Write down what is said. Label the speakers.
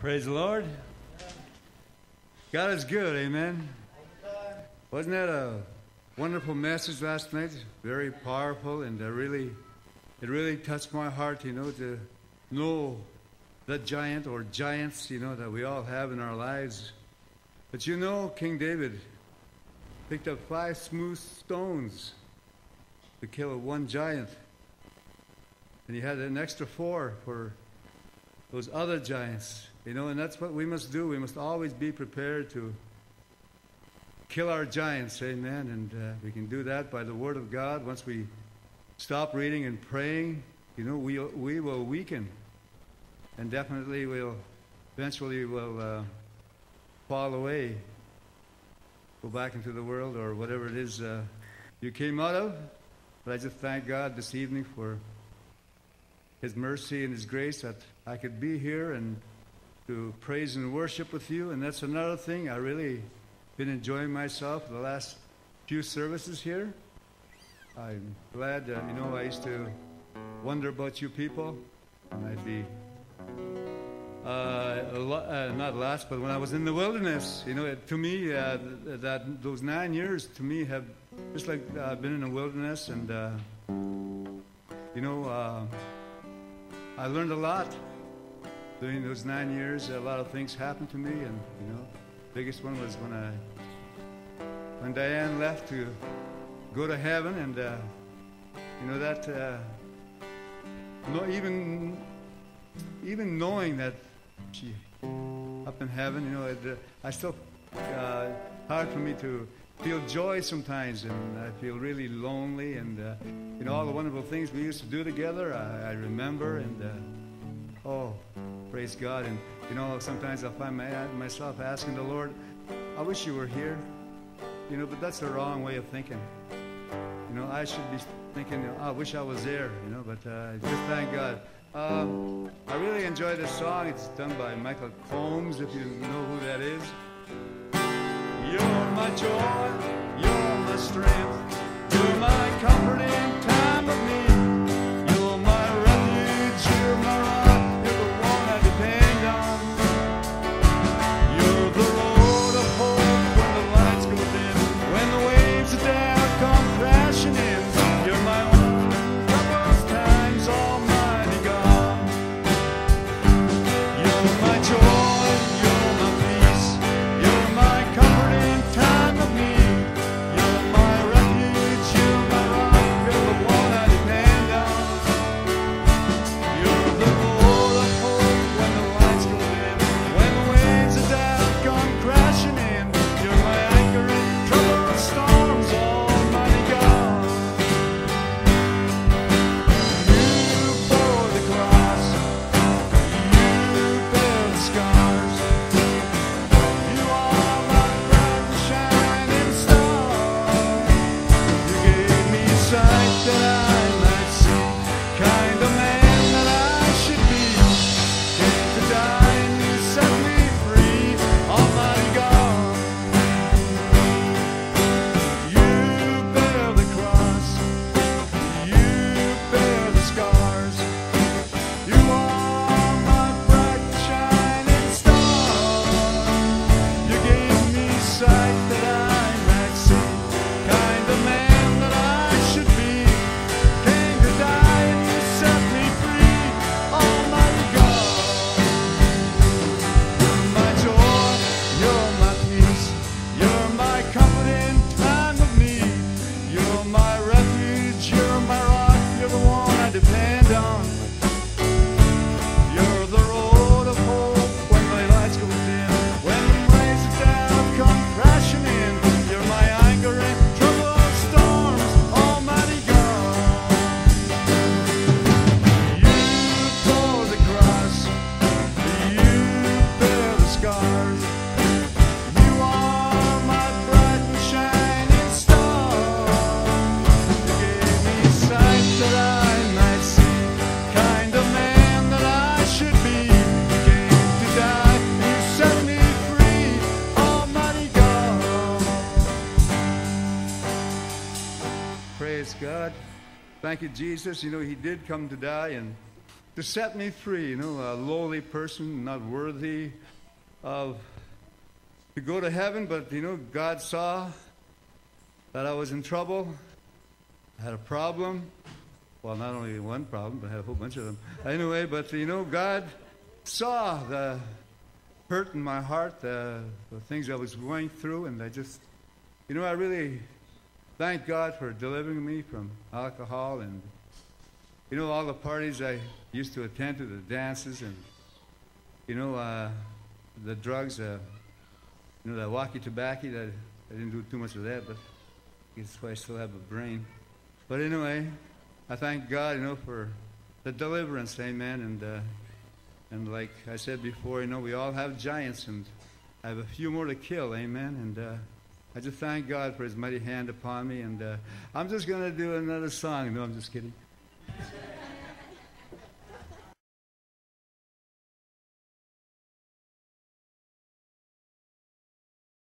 Speaker 1: Praise the Lord. God is good, amen. Wasn't that a wonderful message last night? Very powerful, and uh, really, it really touched my heart, you know, to know that giant or giants, you know, that we all have in our lives. But you know, King David picked up five smooth stones to kill one giant, and he had an extra four for those other giants. You know, and that's what we must do. We must always be prepared to kill our giants, amen. And uh, we can do that by the Word of God. Once we stop reading and praying, you know, we, we will weaken. And definitely we'll, eventually will uh, fall away, go back into the world or whatever it is uh, you came out of. But I just thank God this evening for His mercy and His grace that I could be here and to praise and worship with you. And that's another thing. I really been enjoying myself the last few services here. I'm glad, uh, you know, I used to wonder about you people. And I'd be, uh, lo- uh, not last, but when I was in the wilderness, you know, it, to me, uh, th- that those nine years to me have just like uh, I've been in the wilderness and, uh, you know, uh, I learned a lot during those nine years, a lot of things happened to me, and you know, biggest one was when I, when Diane left to go to heaven, and uh, you know that, uh, no, even, even knowing that she up in heaven, you know, it, uh, I still uh, hard for me to feel joy sometimes, and I feel really lonely, and uh, you know all the wonderful things we used to do together. I, I remember, and uh, oh. Praise God. And, you know, sometimes I find my, myself asking the Lord, I wish you were here. You know, but that's the wrong way of thinking. You know, I should be thinking, oh, I wish I was there, you know, but uh, just thank God. Um, I really enjoy this song. It's done by Michael Combs, if you know who that is. You're my joy, you're my strength, you're my comfort in time of need. Thank you, Jesus. You know, He did come to die, and to set me free. You know, a lowly person, not worthy of to go to heaven, but you know, God saw that I was in trouble. I had a problem. Well, not only one problem, but I had a whole bunch of them. Anyway, but you know, God saw the hurt in my heart, the, the things I was going through, and I just, you know, I really thank God for delivering me from alcohol and, you know, all the parties I used to attend to, the dances, and, you know, uh, the drugs, uh, you know, that walkie tobacco, that, I didn't do too much of that, but that's why I still have a brain. But anyway, I thank God, you know, for the deliverance, amen, and, uh, and like I said before, you know, we all have giants, and I have a few more to kill, amen, and, uh, I just thank God for His mighty hand upon me, and uh, I'm just going to do another song. No, I'm just kidding.